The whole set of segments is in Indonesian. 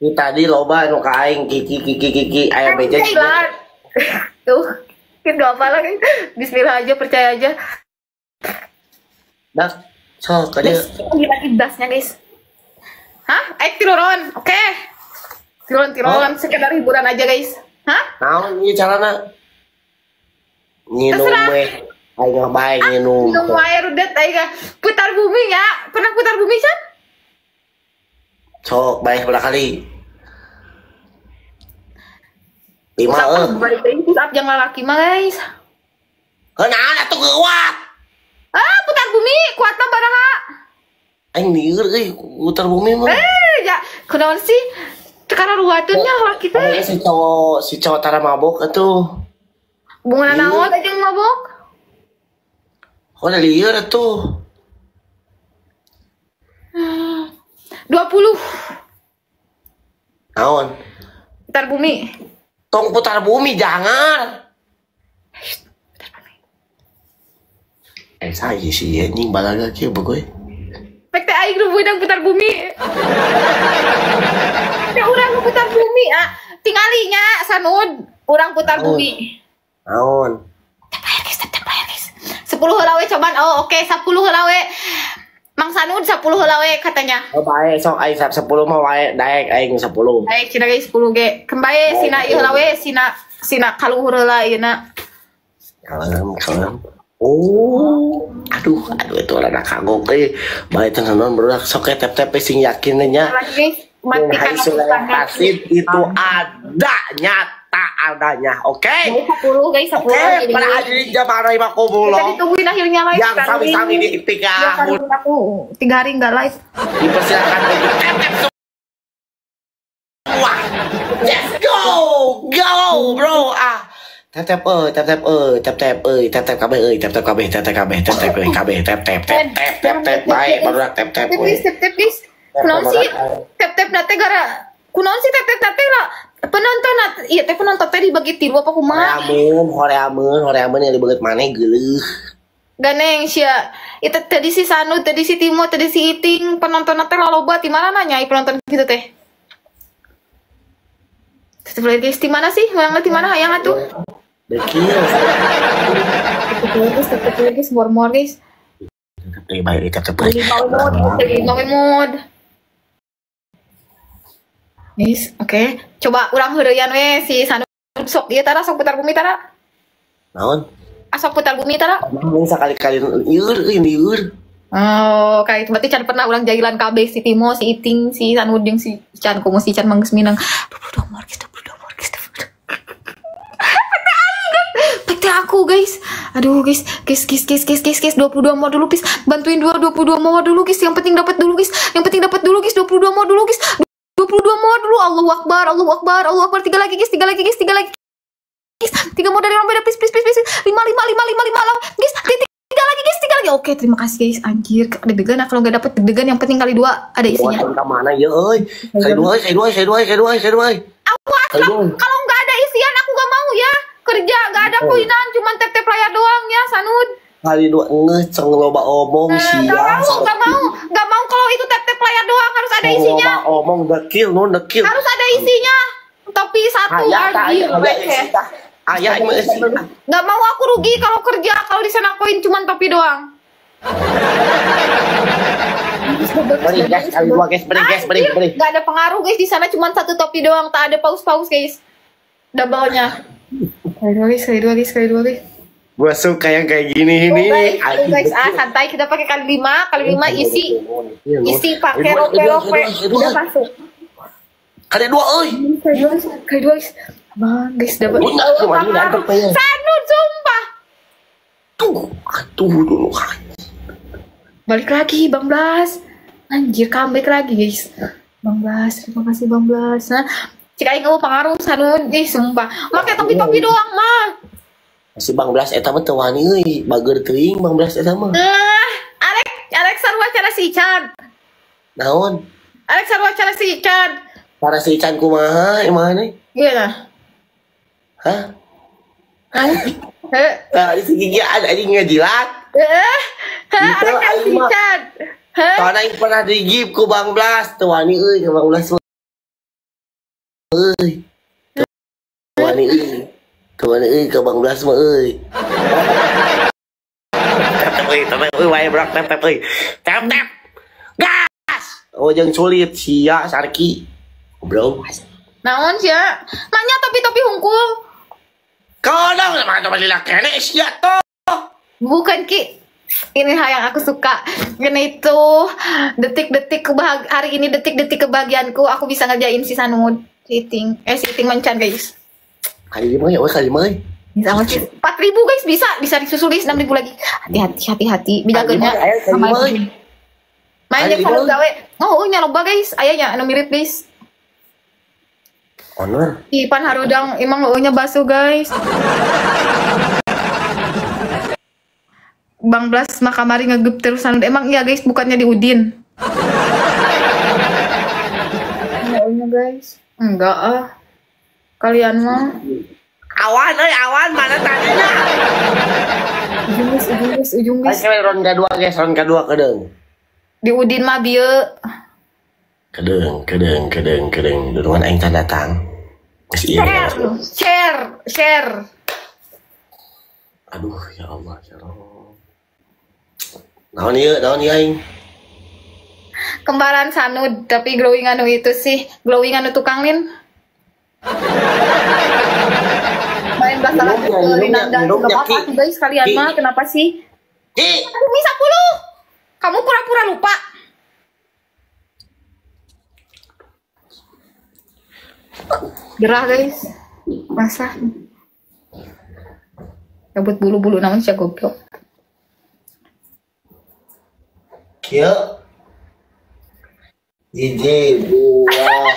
Ini tadi loba anu ka aing kiki kiki kiki aya beja gitu. Bismillah. Tuh, kita gak apa lagi. Bismillah aja, percaya aja. Dah, so tadi lagi dasnya guys. Hah? Ayo tiruron, oke. Tiruron, tiruron. Sekedar hiburan aja guys. Hah? naon ieu carana? Nginum. Aing mah bae nginum. Minum air udah ayo. Putar bumi ya. Pernah putar bumi kan? Sok bae berapa kali? Lima eh. balik push up jangan laki mah guys. Kenal atuh kuat. Ah, putar bumi, kuat mah baraha. Aing lieur euy putar bumi mah. Eh, ya, kunaon sih? Karena ruwatnya laki teh. Si cowok si cowok tara mabok atuh. Bunga naon aja mabok. Oh, ada lieur atuh. 20 Naon? putar bumi. Tong putar bumi jangan. Eh saya sih anjing balaga kieu begoy. Pek teh aing nu putar bumi. Ya urang putar bumi ah. Tinggalinya sanud urang putar Oh. bumi. Naon? Tep air guys, tep tep air guys. 10 heula we cobaan. Oh, oke 10 heula we. Mang Sanud 10 heula we katanya. Oh bae sok aing sap 10 mah wae daek aing 10. Baik, cina guys 10 ge. Kembae sina ieu heula we, sina sina kaluhur heula ieu Kalem kalem. Oh, aduh, aduh itu rada kagok euy. Bae teh naon budak sok tep tep sing yakin nya. Lagi guys, Yang matikan itu ada nyata adanya, oke? Guys, 10 guys, 10 Oke, jadi. para hadirin jamaah rahimah Kita ditungguin akhirnya live yang kan, sami-sami di Ya, kan, aku tiga hari nggak live. dipersilakan untuk tap tap semua. Let's go, go, bro. Ah, tap tap eh, tap tap eh, tap tap eh, tap tap kabeh eh, tap tap kabeh, tap tap kabeh, tap tap eh, kabeh, tap tap tap tap tap tap baik, baru tap tap. Tep we. guys, tep tep guys. Kunaon sih? Tep tep nate gara. Kunaon sih tep tep nate lah. Penonton iya teh penonton teh dibagi tilu apa kumaha? Horeamun, horeamun, horeamun yang dibeget mana geuleuh. Ganeng sia. Itu tadi si Sanu, tadi si Timo, tadi si Iting, penonton nate loba di mana nanya penonton gitu teh. Guys, di mana sih? Yang di mana yang atuh? Dekil. Guys, tetep lagi guys, more guys. Eh, baik, tap tap. Mau mau. Guys, oke. Coba urang heureuyan we si Sanu sok ieu tara sok putar bumi tara. Naon? Asok putar bumi tara. Mau sekali-kali liur, liur. Oh, kayak itu berarti can pernah ulang jailan KB si Timo, si Iting, si Sanud jeung si Can kumu si Can mangges minang. 22 more guys, 22 more guys. 22. Pekte aku guys. Aduh guys, guys, guys, guys, guys, guys, guys, 22 more dulu guys. Bantuin dua 22 more dulu guys. Yang penting dapat dulu guys. Yang penting dapat dulu guys 22 more dulu guys. 22 more dulu. Allahu Akbar, Allahu Akbar, Allahu Akbar. Tiga lagi guys, tiga lagi guys, tiga lagi. Guys, tiga more dari orang beda please please please please. Lima lima lima lima lima lima. Guys, tiga, tiga lagi guys, tiga lagi. Oke, terima kasih guys. Anjir, deg-degan nah, kalau nggak dapet deg-degan yang penting kali dua ada isinya. Buat mana ya, euy. Saya dua, saya dua, saya dua, saya dua, saya dua. Awas dua. kalau nggak ada isian aku nggak mau ya. Kerja nggak ada poinan, cuman tep-tep layar doang ya, Sanud. Kali dua ngeceng loba omong Eh, sia. Nggak mau, nggak mau, nggak mau kalau itu tep-tep layar doang harus ada isinya. Loba omong dekil, nu dekil. Harus ada isinya. Topi satu anjir, ayah. Nggak mau aku rugi kalau kerja. Kalau di sana koin cuman topi doang. Beri gas, kali dua gas, beri gas, beri, beri. nggak ada pengaruh guys. Di sana cuma satu topi doang. Tak ada paus-paus guys. Double-nya kali dua guys. Kali dua guys. Kali dua guys Gua suka yang kayak gini Oh, ini. guys, oh, guys, ah santai kita pakai kali lima kali lima isi. isi pakai rope rope udah masuk. Kali dua, euy. kali dua guys kali dua. Bang guys dapat. Sanud sumpah. Tuh, atuh dulu. balik lagi bang Blas. Anjir comeback lagi guys. Bang Blas terima kasih bang Blas. Nah cik aing kamu pengaruh Sanud ih sumpah. Pakai topi topi doang mah Si Bang Blas eta mah teu wani euy, bager teuing Bang Blas eta mah. Ah, Alex, Alex sarua cara si Ican. Naon? Alex sarua cara si Ican. Para si Ican kumaha emang nih? Gimana? Hah? Hah? Heh? Nah, si gigi ada ini ngejilat. Eh? Hah? Gitu, Alex cara si. Ican. Hah? Soalnya yang pernah digip ku Bang Blas, tuh wani euy Bang Blas ơi Tuan ni ơi Kau bang belas semua ơi Tap tap ơi Tap tap ơi Why bro Tap tap ơi Tap tap Gas Oh jangan sulit Sia Sarki Bro Naon sih ya? Nanya tapi tapi hungkul. Kau dah Mana balik laki Ini sia Bukan Ki. Ini hal yang aku suka. Karena itu detik-detik kebahag hari ini detik-detik kebahagiaanku aku bisa ngerjain si Sanud. Si Iting. Eh si Iting mancan guys. Kali lima ya Kali lima ya si 4000 guys bisa bisa disusul 6000 lagi. Hati-hati hati-hati. Ayo, kali sama. Main yang gawe. Oh, nya loba guys. Ayahnya anu mirip guys. Honor Ipan harudang emang lo nya basuh guys. Bang Blas makamari ngegep terusan emang iya guys bukannya di Udin. Enggak guys. Enggak ah. Kalian mah Awan eh awan Mana tadinya? Ujung guys, ujung guys, ujung guys. Oke ron kedua guys. Ron kedua kedeng. Di Udin mah bieu. Kedeng Kedeng Kedeng Kedeng. Duluan aing tanda datang Masih iya Share, share, share. Aduh ya Allah ya Allah. Naon ieu naon ieu aing? Kembaran Sanud tapi glowing anu itu sih, glowing anu tukang lin. Main bahasa lagi Linanda minumnya, Gak apa-apa tuh guys kalian Ki. mah kenapa sih? Ki Bumi 10 Kamu pura-pura lupa Gerah guys Masa Gabut bulu-bulu namun sih goblok Kieu Jiji buah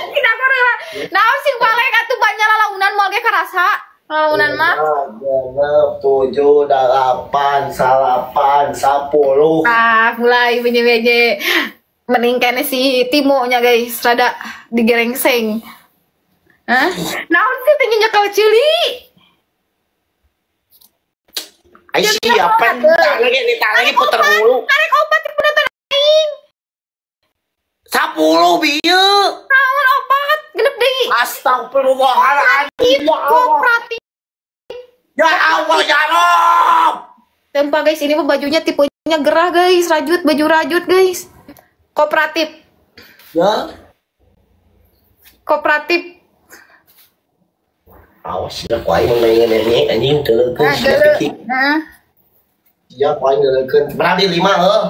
Naon sih balik atuh banyak lalaunan mau ge karasa? Lalaunan mah? genep tujuh delapan salapan sepuluh Ah mulai benye-benye Mending kene si Timo nya guys. Rada digerengseng Hah? Naon sih tanya nyekal cili? Aing siapa Ntar lagi? Ntar lagi puter mulu. Tarik obat yang penonton aing. Sepuluh bieu Naon obat Genep deui Astagfirullahaladzim. Allah Kooperatif Ya Allah ya Rob. Tempa guys ini mah bajunya tipenya gerah guys. Rajut baju rajut guys. Kooperatif. Ya? Kooperatif. Awas ya ku aing main nenek anjing teulekeun Nah, sia geuleuh. teki Nah, Ya ku aing teulekeun berarti lima heuh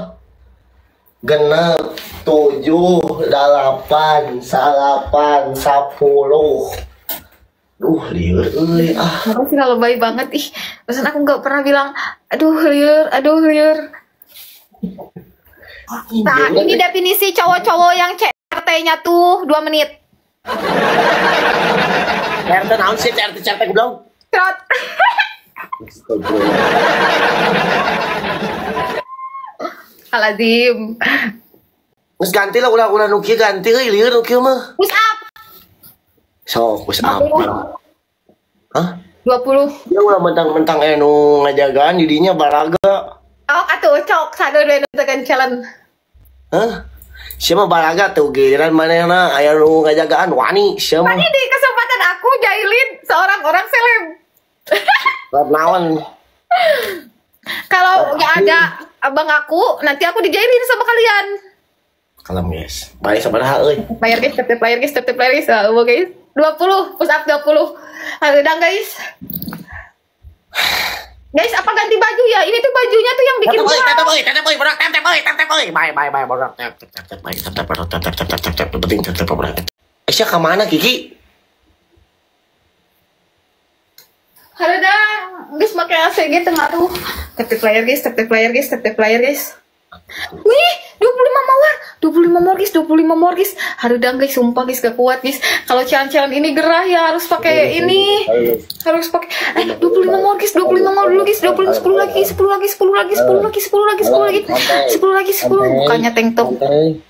genep tujuh delapan salapan sepuluh. Duh liur euy ah. Sih kalau baik banget. Ih Pesan aku nggak pernah bilang Aduh liur, aduh liur. Nah ini definisi cowok-cowok yang CRT-nya tuh 2 menit. RT naon sih? RT RT goblok Trot. Alazim Geus ganti lah ulah ulah nu kieu ganti euy lieur nu kieu mah. Push up. Sok geus apa Hah? 20 Ya ulah mentang-mentang anu ngajagaan didinya baraga Oh atuh cok Sadu dulu tekan challenge Hah? Siapa balaga tuh giliran mana na aya nu ngajagaan wani siapa? Ini di kesempatan aku Jailin Seorang orang seleb. Naon? Kalau nggak ada abang aku Nanti aku dijailin sama kalian kalem guys baik sabaraha euy Bayar guys, tep tep bayar guys, tep tep bayar guys. Ah, mau guys. 20, push up 20. Ayo dang guys. Guys, apa ganti baju ya? Ini tuh bajunya tuh yang bikin Tetep euy, murah. tetep euy, tetep euy, borak, tetep euy, tetep euy. Bye, bye, bye, borak, tetep, tetep, tetep, bye, tetep, tetep, tetep, tetep, tetep, penting tetep, borak. Eh, Sia ke mana Kiki? Halo dang, guys pakai AC gitu tengah tuh. Tep tep player guys, tep tep player guys, tep tep player guys. Wih, 25 mawar, 25 mawar guys, 25 mawar guys. Aduh dang guys, sumpah guys gak kuat guys. Kalau challenge ini gerah ya harus pakai ini. Harus pakai eh 25 mawar guys, 25 mawar dulu guys, 20 10 lagi, 10 lagi, 10 lagi, 10 lagi, 10 lagi, 10 lagi, 10 lagi, 10 bukannya tank top.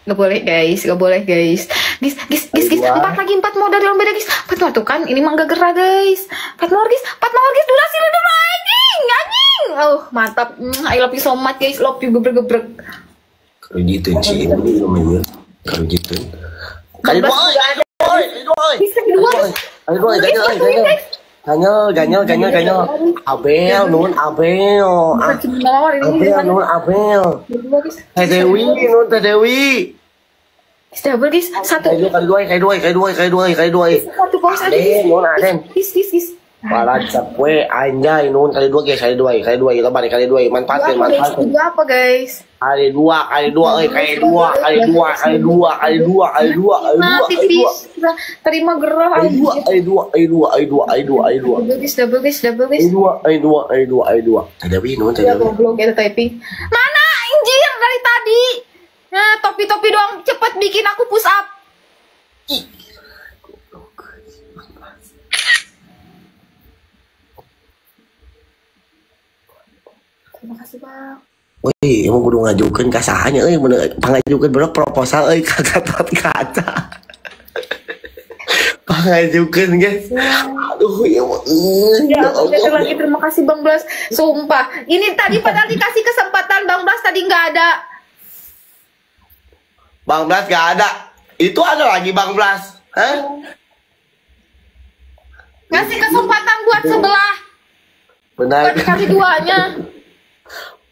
Gak boleh guys, gak boleh guys. Guys, guys, guys, guys, empat lagi empat mau dari beda guys. Empat mau tuh kan, ini mah gak gerah guys. Empat mau guys, empat mau guys, durasi dulu anjing, anjing. Oh mantap, I love you so much guys, love you gebrek gebrek. Karujitin si ini namanya. Dua euy, kali euy. Guys, kedua guys, kali dua ganjel eh ganjel ganjel ganjel ganjel ganjel Abel nun Abel. Abel nun Abel. Teh Dewi nun Teh Dewi. Double guys. Satu. kali dua kali dua kali dua kali dua kali dua Satu paus aja Aden nun Aden. Guys, guys, guys. Para cepwe anjay nun kali dua guys kali dua kali dua kita balik kali dua guys? manfaatin Dua apa guys? kali dua kali dua eh kali dua kali dua kali dua kali dua kali dua kali Nah, dua kali dua tipis. Nah, Terima gerah. kali dua kali dua kali dua kali dua kali dua kali dua Double guys, double guys, double guys. kali dua kali dua kali dua kali dua Dewi nun Teh Ya goblok ada typing. Mana anjir dari tadi? Nah, topi-topi doang cepet bikin aku push up. Terima kasih bang. Wih, emang kudu ngajukeun ka sahanya euy mun pangajukeun bener proposal euy ka Gatot Kaca. pangajukeun guys. Aduh, ya. Ya, Ya lagi terima kasih Bang Blas. Sumpah, ini tadi padahal dikasih kesempatan Bang Blas tadi nggak ada. Bang Blas gak ada. Itu ada lagi Bang Blas. Hah? Ngasih kesempatan buat sebelah, Benar. buat dikasih duanya.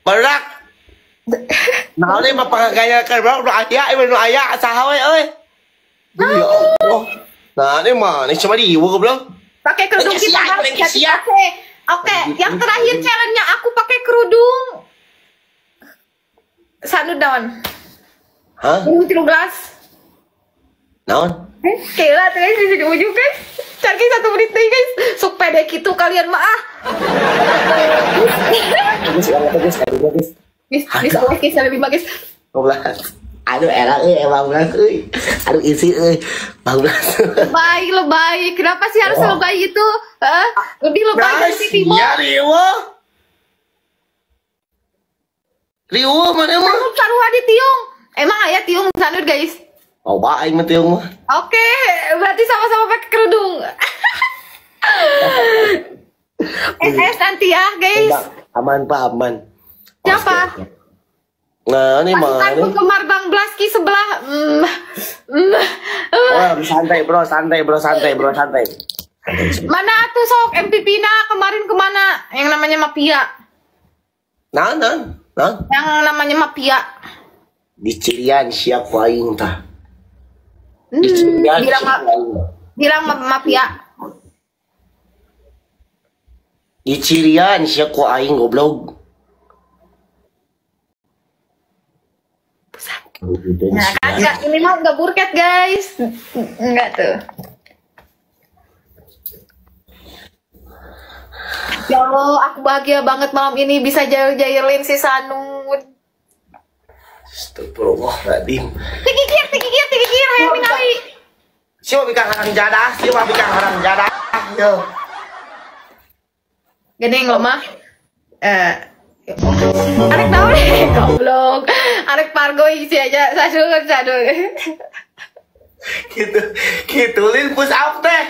Berak. Nah, ini mah kan bro, nu aya, ieu nu aya saha we euy. Ya Allah. Nah, ini mah ini cuma di ieu goblok. Pakai kerudung kita harus pakai. Oke, yang terakhir challenge-nya aku pakai kerudung. Sanu down. Hah? Ini tilu gelas. Naon? Eh, Kira tuh guys di ujung guys. Cari satu menit nih guys. Sok pede gitu kalian mah ah. Bagus, bagus, bagus, bagus. Guys, guys, oke guys, ada lima guys. Bang Aduh, enak euy, Bang Blas euy. Aduh, isi euy. Bang Blas. Lebay. Kenapa sih harus lebay itu? Hah? Lebih lebay dari si Timo. Ya, Riwo. Riwo mana mah? Kamu taruh di tiung. Emang ayah tiung sanur guys. Oh, baik mah mah. Oke, berarti sama-sama pakai kerudung. SS nanti ya guys. Aman Pak, aman. Siapa? Nah, ini mah Pasukan ini. penggemar Bang Blaski sebelah. Mm, mm. Oh, santai bro, santai bro, santai bro, santai. Mana tuh sok MVP na kemarin ke mana? Yang namanya Mapia. Nah, nah, nah. Yang namanya Mapia. Di Cirian siapa aing tah? Hmm, bilang ma- bilang ma- Mapia. Di Cirian siapa aing goblok? Nah, kan enggak, ini mah enggak burket, guys. Enggak tuh. Ya Allah, aku bahagia banget malam ini bisa jail-jailin si Sanud. Astagfirullahaladzim. Tigikir, tigikir, tigikir, hayang ningali. Bikang harang jadah? Jadah? Yo. Gini lo mah. Eh, Arek tahu deh, goblok. Arek pargo isi aja, sadu, sadu. Gitu, gitu lin push up teh.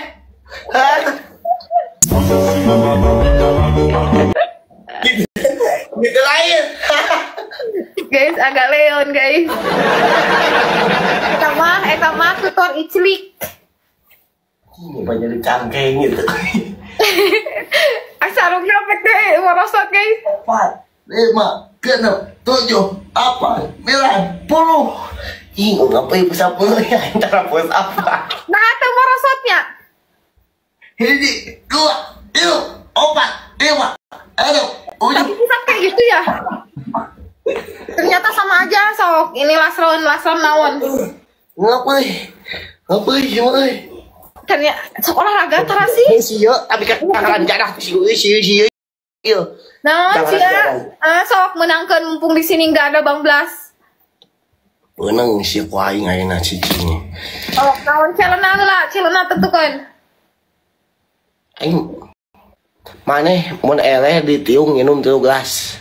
Gitu, gitu lain. guys, agak leon, guys. Eta mah tutor iclik. Ini banyak cangkeng gitu. Asarungnya apa deh, merosot, guys. Empat, lima, enam, tujuh, apa, sembilan, puluh. Ih, ngapain up mulu ya? Antara push up. Nah, itu merosotnya. Hiji, dua, tiga, empat, lima, enam, Tapi bisa kayak gitu ya. Ternyata sama aja, sok. Ini last round, last Ngapain? Ngapain gimana? Ternyata sok olahraga sih. Ini sih ya, tapi kan tangan jadah si si si Iya. Nah, sih jangan. Ah, sok menangkan mumpung di sini nggak ada Bang Blas. Benang si kuaing ayeuna cicing. Oh, kawan celana lah, celana tentukan. Aing maneh mun eleh ditiung minum tilu gelas.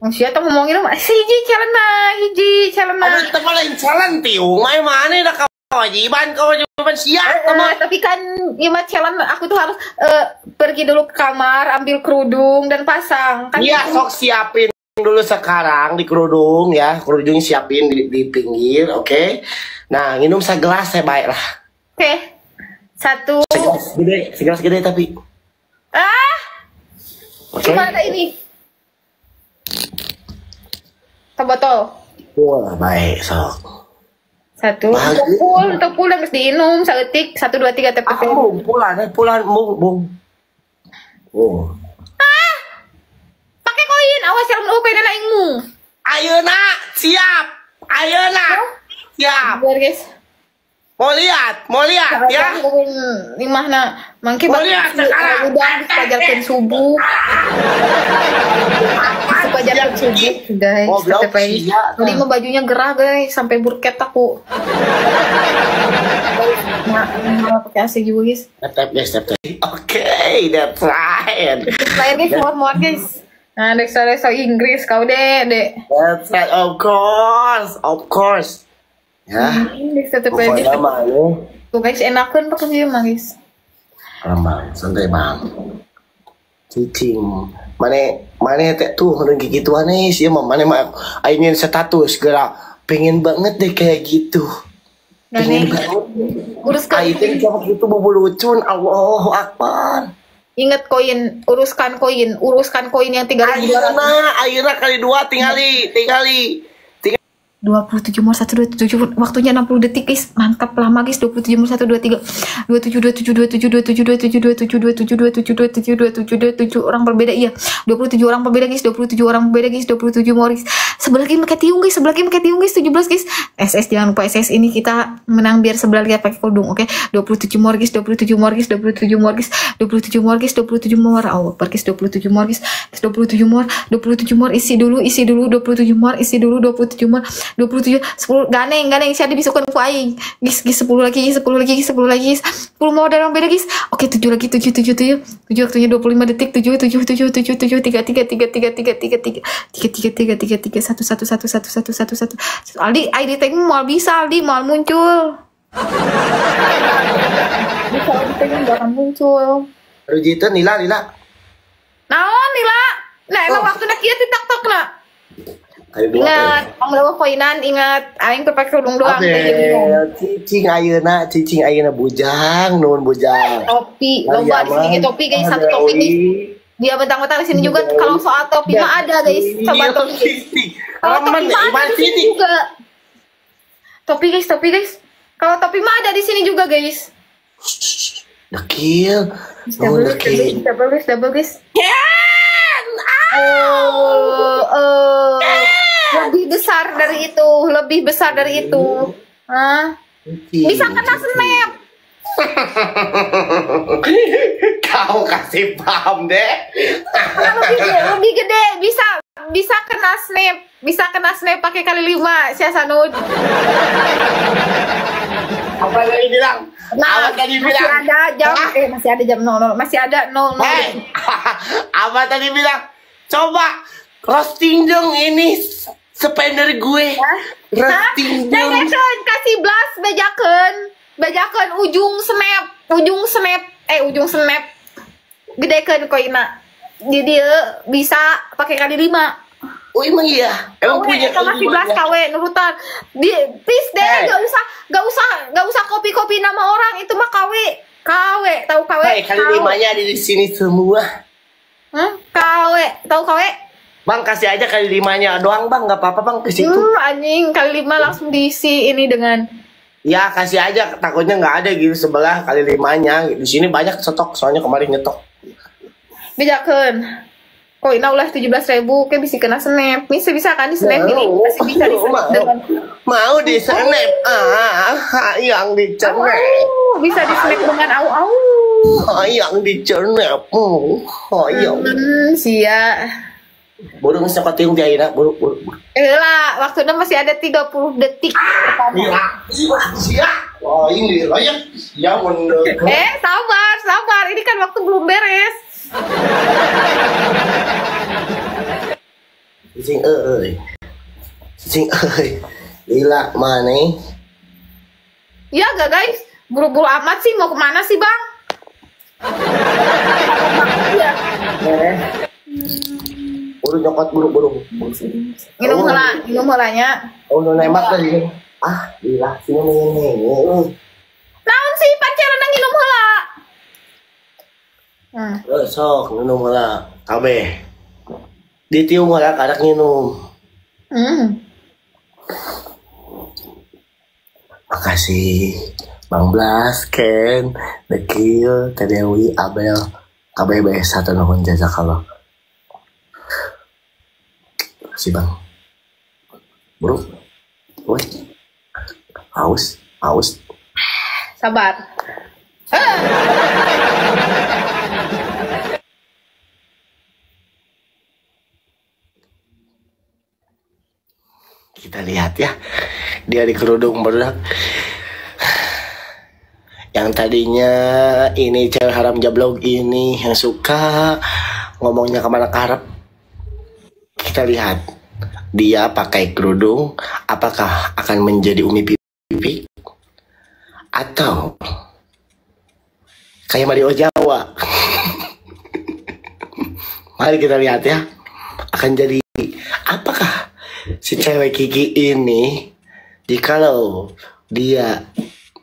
Siapa tuh ngomongin mah si hiji celana, hiji celana. Ada teu lain jalan tiung, mah maneh da kewajiban kewajiban sia Eh, teman. tapi kan ya mah celana aku tuh harus eh, pergi dulu ke kamar, ambil kerudung dan pasang. Kan Iya, sok siapin dulu sekarang di kerudung ya, kerudung siapin di, di pinggir, oke? Nah, minum segelas saya baik lah. Oke. Satu. Segelas gede, segelas gede tapi. Ah, cuma ada ini. Ke botol. Wah, baik, sok. Satu. Tepul, tepul yang harus diinum. Seetik. Satu, dua, tiga, Aku TPP. mau pulang, eh, pulang, bung, bung. Oh. Pakai koin. Awas yang oh koin anak ingmu. Ayo nak, siap. Ayo nak, siap. Biar guys. Mau lihat, mau lihat ya. Na. Mangke Mau lihat sekarang. Udah sepajalkan subuh. Sepajalkan subuh guys. Oh, siap. Tadi mah bajunya gerah guys. Sampai burket aku. Nah, malah pakai AC juga guys. Tap tap guys, tap tap. Oke, that's right. Terakhir guys, muat-muat guys. Nah, deksa-deksa Inggris kau deh, dek. That's right, of course, of course. Ya, Deksa TPD. mah lu. Tuh guys, enakan pakai dia mah guys. Bang, santai bang. Cicing, mana mana teh tuh udah gitu aneh sih mah mana mah ainin status gerak pengen banget deh kayak gitu. Dan Pengen nih, banget. uruskan Aitin sama gitu bobo lucun, Allahu Akbar. Ingat koin, uruskan koin, uruskan koin yang tiga ribu Ayeuna, ayeuna kali dua tinggali, tinggali. 27 mor 1 27 waktunya 60 detik guys mantap lama guys 27 mor 1 2 3 27 27 27 27 27 27 27 27 27 27 27 orang berbeda iya 27 orang berbeda guys 27 orang berbeda guys 27 mor guys sebelah lagi pakai tiung guys sebelah lagi pakai tiung guys 17 guys SS jangan lupa SS ini kita menang biar sebelah lagi pakai kerudung oke 27 mor guys 27 mor guys 27 mor guys 27 mor guys 27 mor Allah guys 27 mor guys 27 mor 27 mor isi dulu isi dulu 27 mor isi dulu 27 mor 27 10 ganeng ganeng si ada bisukan ku aing guys guys 10 lagi 10 lagi 10 lagi 10 mau dalam beda guys oke 7 lagi 7 7 7 7 waktunya 25 detik 7 7 7 7 7 3 3 3 3 3 3 3 3 3 3 3 3 3 1 1 1 1 1 1 1 1 1 Aldi ID tag mal bisa Aldi mal muncul bisa Aldi tag gak akan muncul Rujita nila nila. naon nila nah emang Oh. waktu nak kieu tiktok tok na Kali dua. ingat ang lewat koinan ingat aing tuh pakai kerudung doang gitu cicing ayeuna, cicing ayeuna bujang, nuhun bujang. topi lomba di sini kayak topi guys satu topi guys dia bentang-bentang di sini juga. Kalau soal topi mah ada guys coba topi. guys kalau topi mah ada di sini juga. Topi guys topi guys. Kalau topi mah ada di sini juga guys. Dekil. double guys double guys double guys double guys. Oh oh. Lebih besar dari itu. Lebih besar dari itu. Hah? bisa kena snap Kau kasih paham deh. lebih gede, lebih gede bisa bisa kena snap bisa kena snap pakai kali lima si Hasanuddin Apa tadi bilang? Nah, Apa tadi masih bilang? ada jam Hah? eh masih ada jam 00 masih ada 00 Hei, apa tadi bilang? Coba roasting dong ini spender gue. Roasting dong. Kasih blast bejakeun. Bejakeun ujung snap, ujung snap, eh ujung snap. Gedekeun koina. Jadi eh, bisa pakai kali lima. Oh emang iya? Emang punya kasih blast kalimatnya? kawe nurutan. Di please deh, Hey. gak usah, gak usah, gak usah kopi-kopi nama orang itu mah kawe. Kawe, tahu kawe? Hei, kali limanya ada di sini semua. Hmm? Kawe, tahu kawe? Bang kasih aja kali limanya doang bang, nggak apa-apa bang ke situ. Hmm, anjing kali lima langsung diisi ini dengan Ya kasih aja, takutnya nggak ada gitu sebelah kali limanya. Di sini banyak stok, soalnya kemarin nyetok. Bejakeun. Kok ina ulah 17 ribu, kayak bisa kena snap. Bisa bisa kan di snap ini, masih bisa di snap Mau. dengan Mau di snap, ah, yang di snap, bisa di snap dengan au au. ah, yang di snap, oh, yang. Hmm, sia. Burung siapa tiung di aina, burung, burung. burung. Eh lah, waktunya masih ada 30 detik. Iya, iya, siap. Oh ini layak, yang menurut. Eh, sabar, sabar. Ini kan waktu belum beres. Cicing ơi, cicing ơi, gila mana? Ya gak guys? Buru-buru amat sih, mau ke mana sih bang? Ya, Eh, burung nyokot burung. minum hela, minum helanya. Oh, nembak tadi. Ah, gila, sini menyeneng. Naon sih pacaran nang minum hela? Sok minum lah kabeh ditium lah kadang minum Hmm. makasih Bang Blas Ken Dekil Teh Dewi Abel. Bae satu nuhun jazakallah makasih Bang. Bro. Woi Haus Haus Sabar. kita lihat ya dia di kerudung bedak yang tadinya ini cewek haram jablog ini yang suka ngomongnya ke mana karep kita lihat dia pakai kerudung apakah akan menjadi umi pipi atau kayak Mario Jawa. Mari kita lihat ya. Akan jadi apakah si cewek Kiki ini jikalau dia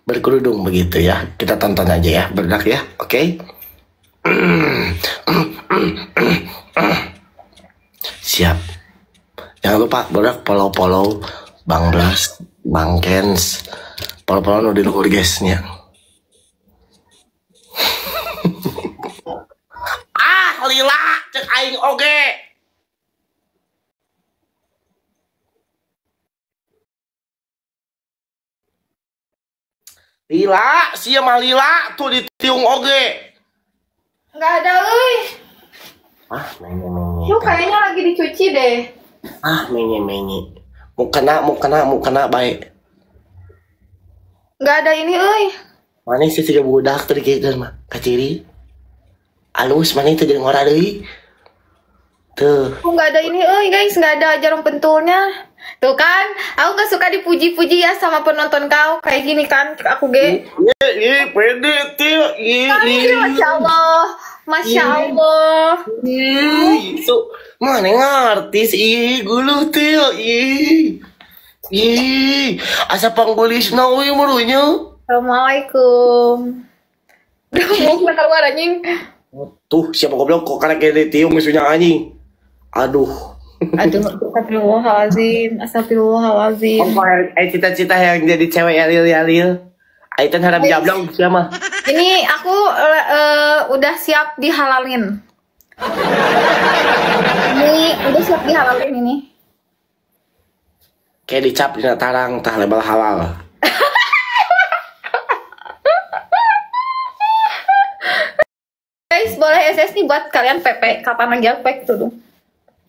berkerudung begitu ya kita tonton aja ya berdak ya oke? Siap. Jangan lupa berdak follow follow Bang Blas Bang Kens follow follow nu di luhur guysnya ah lila cek aing oge Lila, sia mah Lila tuh di tiung oge. Nggak ada, euy. Ah, menye menye. Lu kayaknya lagi dicuci deh. Ah, menye menye. Mau kena, mau kena, mau kena baik. Nggak ada ini, euy. Mana sih tiga budak tadi kayak mah kaciri. Alus mana itu jadi ngora deui. Tuh. Oh, nggak ada ini, euy, guys. Nggak ada jarum pentulnya. Tuh kan, aku nggak suka dipuji-puji ya sama penonton kau. Kayak gini kan, aku ge. Iya, iya, pede tuh. Iya, Ih, Masya Allah. Masya Allah. So, mana ngartis ih, gulu teh ih. Ih, asa panggulis na uy murunya. Assalamualaikum. Udah mau keluar anjing. Tuh, siapa goblok kok karena kayak ditiung misunya anjing. Aduh. Aduh. Apa eh cita-cita yang jadi cewek yalil yalil? Aitan harap jablong siapa? Ini aku eh, udah siap dihalalin. Ini udah siap dihalalin ini. Kayak dicap di tarang tah label halal. SS nih buat kalian PP. Kapan lagi aku tuh dong.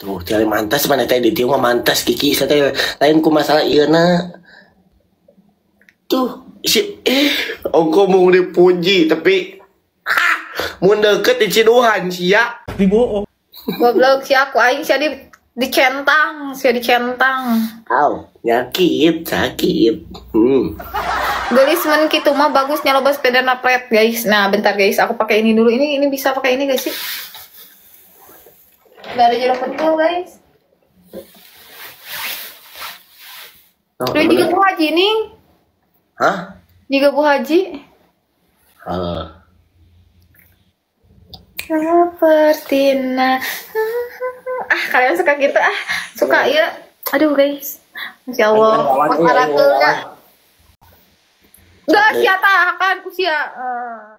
Tuh, cari mantas mana teh ditiung mah mantas kiki saya teh lain ku masalah ieu na. Tuh, si eh ongko mau dipuji tapi ah, mun deket di Ciduhan sia. Goblok si aku aing sih di dicentang, sih dicentang. Au, nyakit, sakit. Hmm. Gelismen gitu mah bagusnya loba sepeda napret guys. Nah bentar guys, aku pakai ini dulu. Ini ini bisa pakai ini guys sih? Gak ada jarum pentul guys. Oh, Udah juga. Bu Haji nih. Hah? Juga Bu Haji. Halo. Seperti na Ah kalian suka gitu ah Suka ya Aduh guys. Masya Allah ayo. Enggak sia tahan usia Eh.